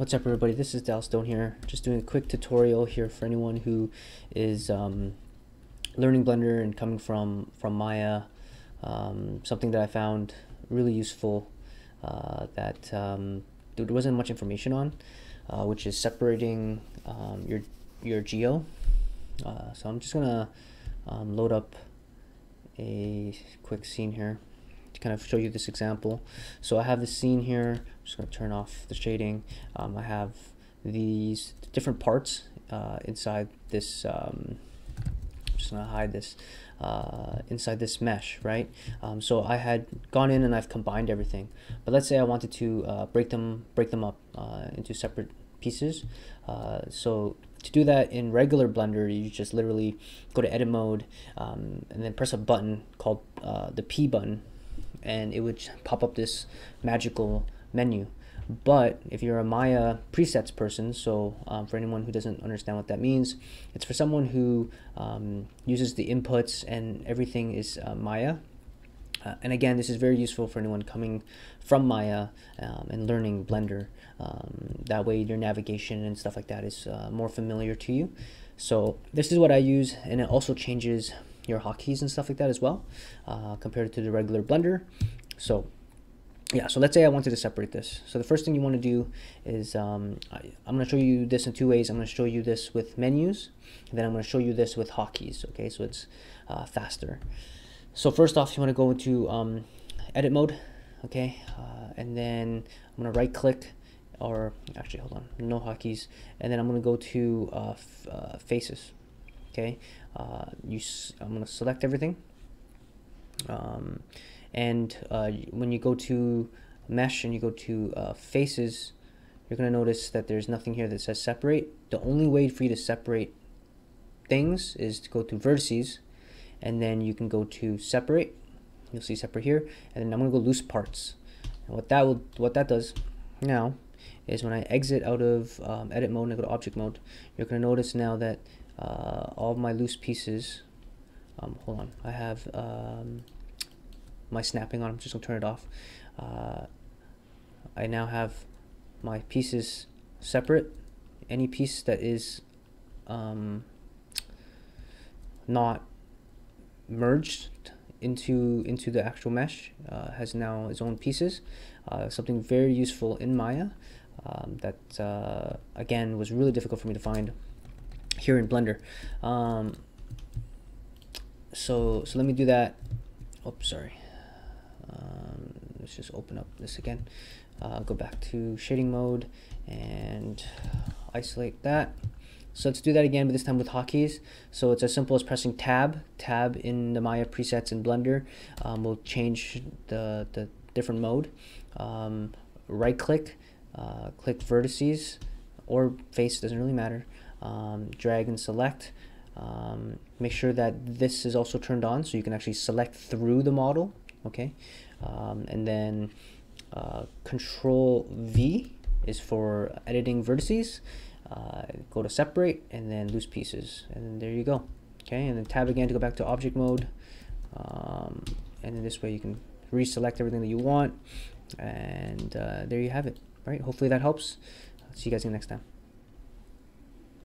What's up everybody, this is Dallas Doan here, just doing a quick tutorial here for anyone who is um, learning Blender and coming from, from Maya, um, something that I found really useful uh, that um, there wasn't much information on, uh, which is separating um, your, your geo. Uh, so I'm just gonna um, load up a quick scene here kind of show you this example. So I have the scene here, I'm just going to turn off the shading. Um, I have these different parts uh, inside this, um, I'm just going to hide this, uh, inside this mesh, right? Um, so I had gone in and I've combined everything. But let's say I wanted to uh, break them break them up uh, into separate pieces. Uh, so to do that in regular Blender, you just literally go to edit mode um, and then press a button called uh, the P button and it would pop up this magical menu. But if you're a Maya presets person, so um, for anyone who doesn't understand what that means, it's for someone who um, uses the inputs and everything is uh, Maya. Uh, and again, this is very useful for anyone coming from Maya um, and learning Blender. Um, that way your navigation and stuff like that is uh, more familiar to you. So this is what I use and it also changes your hotkeys and stuff like that as well uh, compared to the regular Blender. So yeah, so let's say I wanted to separate this. So the first thing you want to do is um, I, am going to show you this in two ways. I'm going to show you this with menus, and then I'm going to show you this with hotkeys. Okay, so it's uh, faster. So first off, you want to go into um, edit mode, okay, uh, and then I'm going to right click, or actually hold on, no hotkeys, and then I'm going to go to uh, uh faces, okay? Uh, you I'm to select everything. Um, and uh, when you go to mesh and you go to uh, faces you're going to notice that there's nothing here that says separate. The only way for you to separate things is to go to vertices and then you can go to separate. You'll see separate here and then I'm to go loose parts. And what that will what that does now is when I exit out of um, edit mode and I go to object mode you're going to notice now that uh, all my loose pieces. Um, hold on, I have um, my snapping on. I'm just gonna turn it off. Uh, I now have my pieces separate. Any piece that is um, not merged into into the actual mesh uh, has now its own pieces. Uh, something very useful in Maya um, that uh, again was really difficult for me to find here in Blender. Um, so, so let me do that. Oops, sorry. Um, let's just open up this again. Uh, go back to shading mode and isolate that. So let's do that again, but this time with hotkeys. So it's as simple as pressing tab, tab in the Maya presets in Blender. Um, will change the, the different mode. Um, right click, uh, click vertices or face, doesn't really matter um, drag and select. Um, make sure that this is also turned on so you can actually select through the model, okay? Um, and then uh, Control V is for editing vertices. Uh, go to separate and then loose pieces and there you go. Okay, and then tab again to go back to object mode. Um, and then this way you can reselect everything that you want and uh, there you have it. Right, hopefully that helps. See you guys again next time.